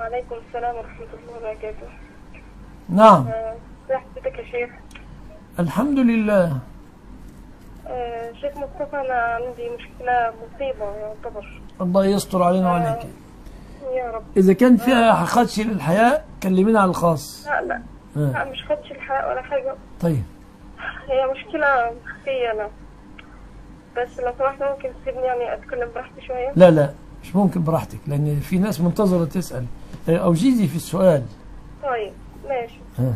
وعليكم السلام ورحمة الله وبركاته. نعم. آه، حضرتك يا شيخ؟ الحمد لله. آه، شيخ مصطفى أنا عندي مشكلة مصيبة يعتبر. الله يستر علينا وعليك. يا رب. إذا كان فيها خدش للحياة كلمينا على الخاص. لا لا. آه. لا مش خدش الحق ولا حاجة. طيب. هي مشكلة مخفية أنا. بس لو سمحت ممكن تسيبني يعني أتكلم براحتي شوية؟ لا لا. مش ممكن براحتك لأن في ناس منتظرة تسأل. آه، أوجزي في السؤال. طيب ماشي. آه.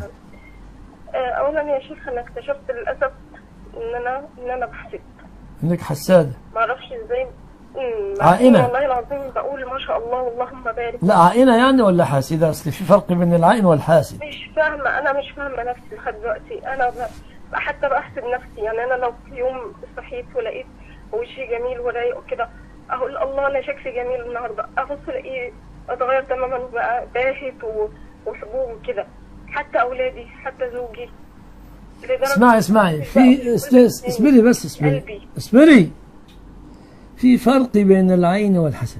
أولا يا شيخ أنا اكتشفت للأسف إن أنا إن أنا بحسد. إنك حسادة. معرفش إزاي. عائنة. والله العظيم بقول ما شاء الله اللهم بارك. لا عائنة يعني ولا حاسدة؟ أصل في فرق بين العائن والحاسد. مش فاهمة أنا مش فاهمة نفسي لحد دلوقتي. أنا ب... حتى بحسد نفسي. يعني أنا لو في يوم صحيت ولقيت وشي جميل ورايق وكده أقول الله أنا شكلي جميل النهاردة. أبص ألاقيه اتغير تماما بقى باهت. وحبوب وكده. حتى أولادي حتى زوجي. اسمعي اسمعي. في اصبري بس اصبري. اصبري. في فرق بين العين والحسد.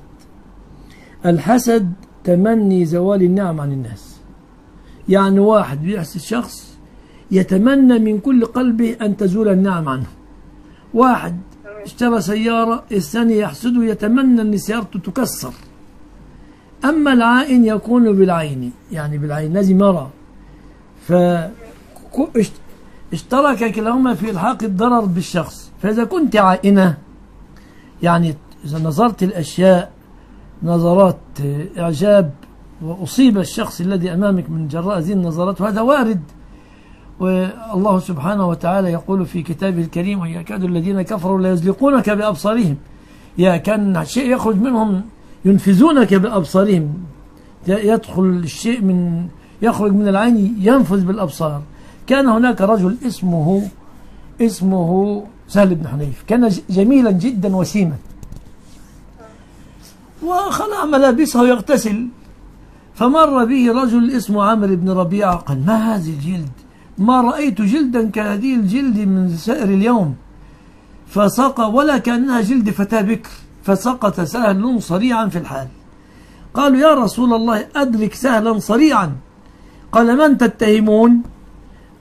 الحسد تمني زوال النعم عن الناس. يعني واحد بيحسد شخص يتمنى من كل قلبه أن تزول النعم عنه. واحد اشترى سيارة الثاني يحسده يتمنى أن سيارته تكسر. أما العائن يكون بالعين يعني بالعين لازم يرى ف كو- اشت- اشترك كلاهما في إلحاق الضرر بالشخص. فإذا كنت عائنة يعني إذا نظرت الأشياء نظرات إعجاب وأصيب الشخص الذي أمامك من جراء هذه النظرات وهذا وارد. والله سبحانه وتعالى يقول في كتابه الكريم ويكاد الذين كفروا ليزلقونك بأبصارهم. يا كان شيء يخرج منهم ينفذونك بأبصارهم. يدخل الشيء من يخرج من العين ينفذ بالأبصار. كان هناك رجل اسمه اسمه سهل بن حنيف. كان جميلا جدا وسيما. وخلع ملابسه يغتسل فمر به رجل اسمه عامر بن ربيعة قال ما هذه الجلد؟ ما رأيت جلدا كهذه الجلد من سائر اليوم. فسقى ولا كأنها جلد فتاة بكر. فسقط سهل صريعا في الحال. قالوا يا رسول الله أدرك سهلا صريعا. قال من تتهمون؟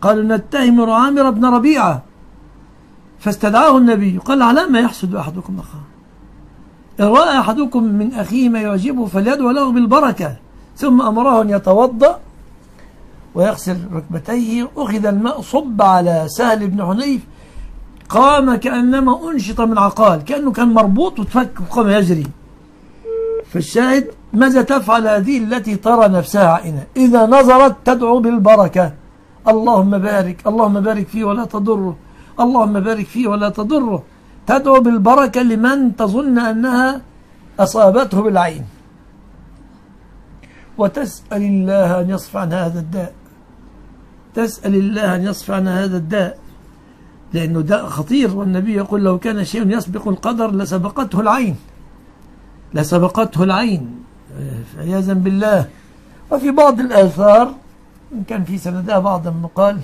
قالوا نتهم عامر بن ربيعة. فاستدعاه النبي. قال على ما يحسد أحدكم أخاه. إن رأى أحدكم من أخيه ما يعجبه فليدعو له بالبركة. ثم أمره أن يتوضأ ويغسل ركبتيه. أخذ الماء صب على سهل بن حنيف. قام كأنما أنشط من عقال كأنه كان مربوط وتفك وقام يجري. فالشاهد ماذا تفعل هذه التي ترى نفسها عائنة؟ إذا نظرت تدعو بالبركة. اللهم بارك اللهم بارك فيه ولا تضره. اللهم بارك فيه ولا تضره. تدعو بالبركة لمن تظن أنها أصابته بالعين. وتسأل الله أن يصف عن هذا الداء. تسأل الله أن يصف عن هذا الداء. لأنه داء خطير والنبي يقول لو كان شيء يسبق القدر لسبقته العين. لسبقته العين. آه، عياذا بالله. وفي بعض الآثار إن كان في سندها بعض المقال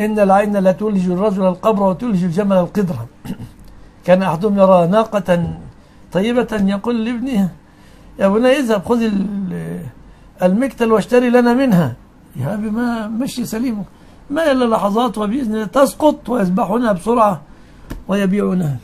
إن العين لا تولج الرجل القبر وتولج الجمل القدرة. كان أحدهم يرى ناقة طيبة يقول لابنه يا بني اذهب خذ ال- المكتل واشتري لنا منها. يا أبي ما مشي سليم. ما إلا لحظات وبإذن الله تسقط ويذبحونها بسرعة ويبيعونها.